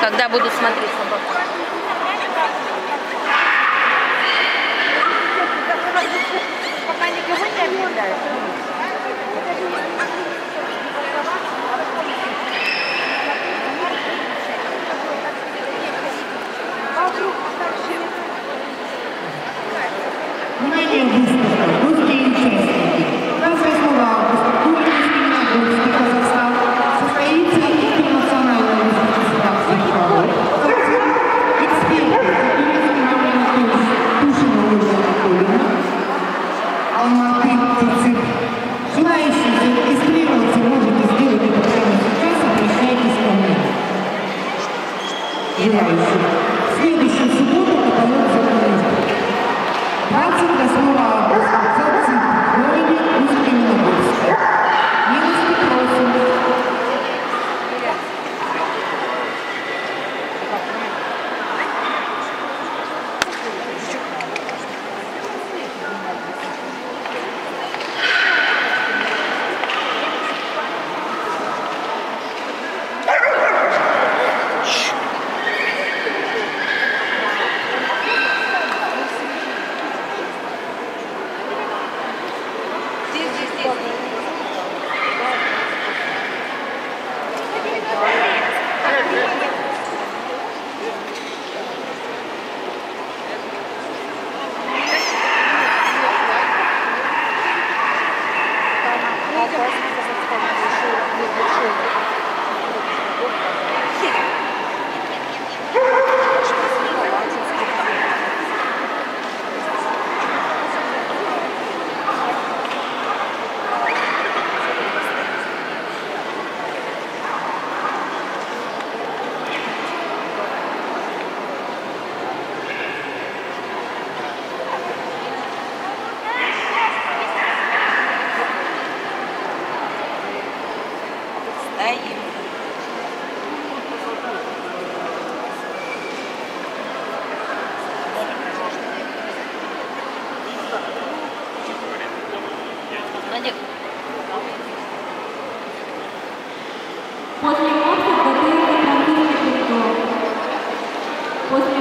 когда буду смотреть собаку. Пока не объявляют. Жирающий. В следующую субботу отдается 28是的。да, им. Надех. После отдыха ты После